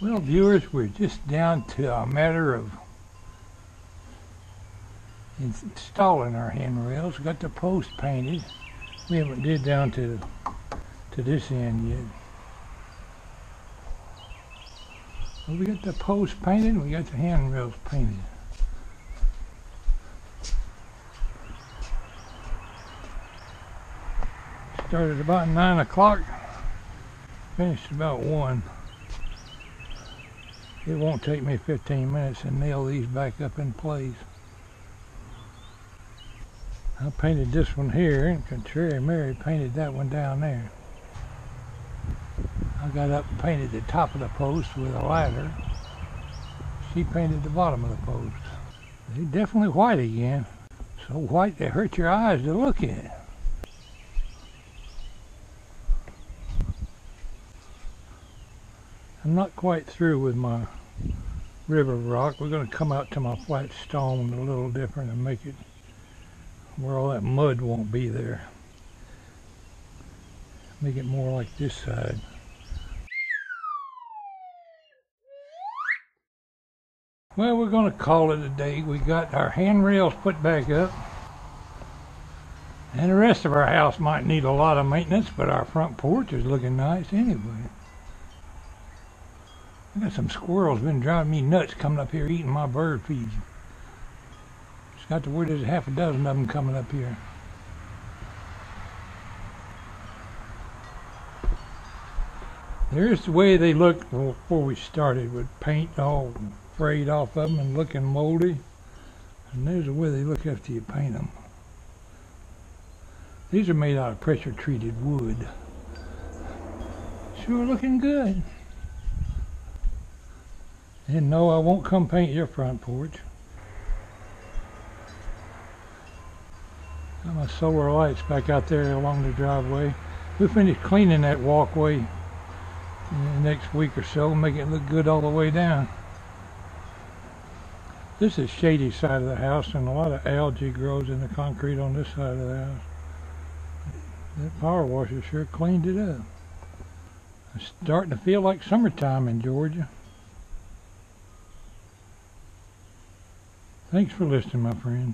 Well, viewers, we're just down to a matter of installing our handrails. Got the post painted. We haven't did down to to this end yet. Well, we got the post painted. We got the handrails painted. Started about nine o'clock. Finished about one. It won't take me 15 minutes to nail these back up in place. I painted this one here and Contrary Mary painted that one down there. I got up and painted the top of the post with a ladder. She painted the bottom of the post. They're definitely white again. So white they hurt your eyes to look at. I'm not quite through with my river rock. We're going to come out to my flat stone a little different and make it where all that mud won't be there. Make it more like this side. Well, we're going to call it a day. We got our handrails put back up. And the rest of our house might need a lot of maintenance, but our front porch is looking nice anyway. I got some squirrels been driving me nuts coming up here eating my bird feed. It's got to where there's half a dozen of them coming up here. There's the way they looked before we started with paint all frayed off of them and looking moldy. And there's the way they look after you paint them. These are made out of pressure treated wood. Sure looking good. And no, I won't come paint your front porch. Got my solar lights back out there along the driveway. We'll finish cleaning that walkway next week or so, make it look good all the way down. This is shady side of the house and a lot of algae grows in the concrete on this side of the house. That power washer sure cleaned it up. It's starting to feel like summertime in Georgia. Thanks for listening, my friends.